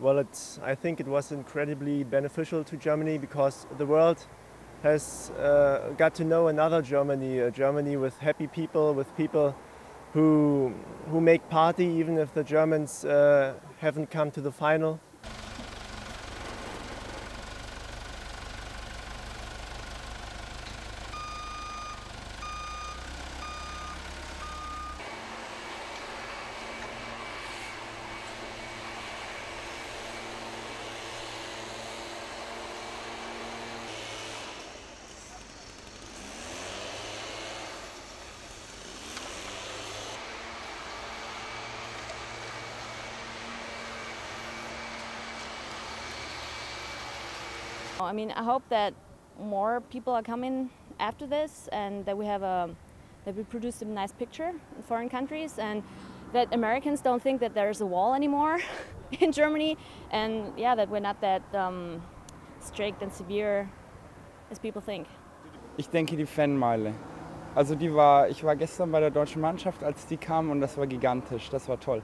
Well, it's, I think it was incredibly beneficial to Germany because the world has uh, got to know another Germany, a Germany with happy people, with people who, who make party even if the Germans uh, haven't come to the final. I mean, I hope that more people are coming after this and that we have a that we produce a nice picture in foreign countries and that Americans don't think that there's a wall anymore in Germany and yeah that we're not that um, strict and severe as people think. Ich denke die Fanmeile. Also die war, ich war gestern bei der deutschen Mannschaft, als die kam und das war gigantisch, das war toll.